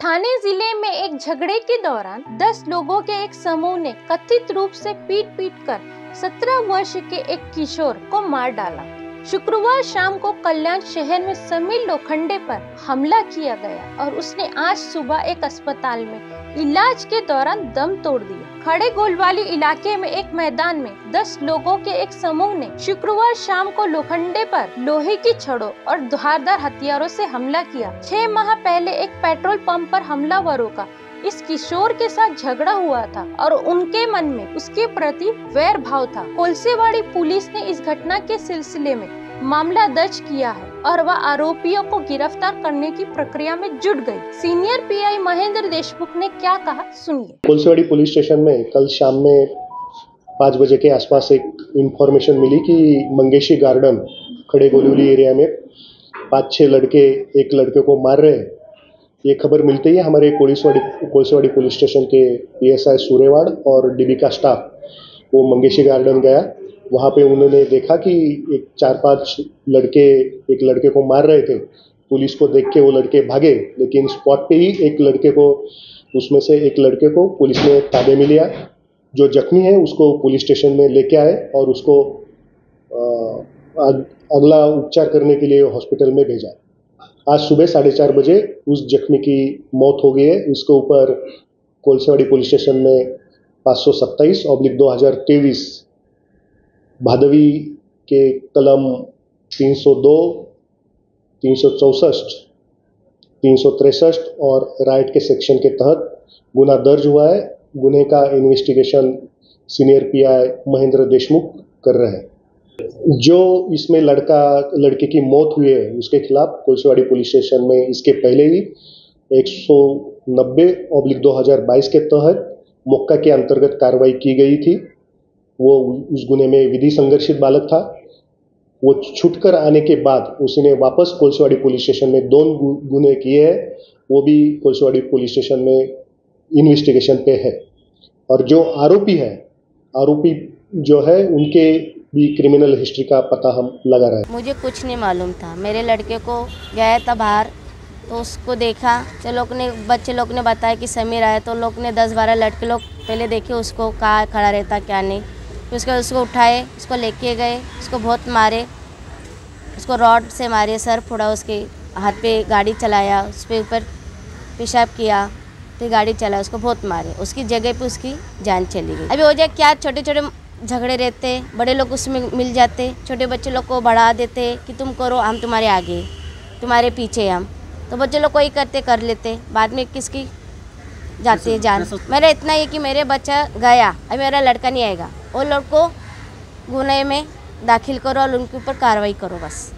ठाणे ज़िले में एक झगड़े के दौरान 10 लोगों के एक समूह ने कथित रूप से पीट पीट कर 17 वर्ष के एक किशोर को मार डाला। शुक्रवार शाम को कल्याण शहर में समीर लोखंडे पर हमला किया गया और उसने आज सुबह एक अस्पताल में इलाज के दौरान दम तोड़ दिया। खड़े गोलवाली इलाके में एक मैदान में 10 लोगों के एक समूह ने शुक्रवार शाम को लोखंडे पर लोहे की छड़ों और धारदार हथियारों से हमला किया। छह माह पहले एक पेट्रोल पंप पर हमलावरों का इस किशोर के साथ झगड़ा हुआ था और उनके मन में उसके प्रति वैर भाव था। कोलसेवाड़ी पुलिस ने इस घटना के सिलसिले में मामला दर्ज किया है और वह आरोपियों को गिरफ़्तार करने की प्रक्रिया में जुट गई। सीनियर पीआई महेंद्र देशमुख ने क्या कहा? सुनिए। कोलसेवाड़ी पुलिस स्टेशन में कल शाम में पाँच बजे के आसपास एक इंफॉर्मेशन मिली कि मंगेशी गार्डन खड़े गोलीवली एरिया में पाँच छः लड़के, एक लड़के को मार रहे हैं। ये खबर मिलते ही हमारे कोलिसवाड़ी, कोलसेवाड़ी पुलिस स्टेशन के पीएसआई सूर्यवाड़ और डीबी का स्टाफ, वो मंगेशी गार्डन गया। वहाँ पे उन्होंने देखा कि एक चार पाँच लड़के, एक लड़के को मार रहे थे। पुलिस को देख के वो लड़के भागे, लेकिन स्पॉट पे ही एक लड़के को, उसमें से एक लड़के को पुलिस ने ताबे में लिया। जो जख्मी है, उसको पुलिस स्टेशन में लेके आए और उसको अगला उपचार करने के लिए हॉस्पिटल में भेजा। आज सुबह साढ़े चार बजे उस जख्मी की मौत हो गई है। उसके ऊपर कोलसेवाड़ी पुलिस स्टेशन में पाँच सौ सत्ताईस ऑब्लिक दो हज़ार तेईस भादवी के कलम 302, 364, 363 और राइट के सेक्शन के तहत गुना दर्ज हुआ है। गुने का investigation senior PI Mahendra Deshmukh कर रहे हैं। जो इसमें लड़का, लड़के की मौत हुई है, उसके खिलाफ कोलसेवाड़ी पुलिस स्टेशन में इसके पहले ही 190 ऑब्लिक 2022 के तहत मोक्का के अंतर्गत कार्रवाई की गई थी। वो उस गुने में विधि संघर्षित बालक था। वो छुटकर आने के बाद उसने वापस कोलसेवाड़ी पुलिस स्टेशन में दोन गुने किए हैं। वो भी कोलसेवाड़ी पुलिस स्टेशन में इन्वेस्टिगेशन पे है। और जो आरोपी है, आरोपी जो है, उनके भी क्रिमिनल हिस्ट्री का पता हम लगा रहे मुझे कुछ नहीं मालूम था। मेरे लड़के को गया था बाहर तो उसको देखा। तो लोग ने बच्चे लोग ने बताया कि समीर आया तो लोग ने दस बारह लड़के लोग पहले देखे, उसको कहाँ खड़ा रहता, क्या नहीं। फिर उसके उसको उठाए, उसको लेके गए, उसको बहुत मारे। उसको रॉड से मारे, सर फोड़ा, उसके हाथ पे गाड़ी चलाया, उस पर ऊपर पेशाब किया, फिर गाड़ी चला, उसको बहुत मारे। उसकी जगह पे उसकी जान चली गई। अभी हो जाए, क्या छोटे छोटे झगड़े रहते बड़े लोग उसमें मिल जाते छोटे बच्चे लोग को बढ़ा देते कि तुम करो हम तुम्हारे आगे तुम्हारे पीछे हम। तो बच्चे लोग कोई करते कर लेते। बाद में किसकी जाती है जान। मेरा इतना ही कि मेरे बच्चा गया अभी मेरा लड़का नहीं आएगा। वो लड़को गुने में दाखिल करो और उनके ऊपर कार्रवाई करो बस।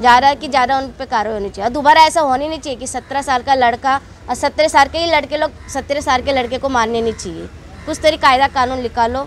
जा रहा है कि ज़्यादा उन पर कार्रवाई होनी चाहिए। और दोबारा ऐसा होनी नहीं चाहिए कि सत्रह साल का लड़का और सत्रह साल के ही लड़के लोग सत्रह साल के लड़के को मारने नहीं चाहिए। कुछ तरी कायदा कानून निकालो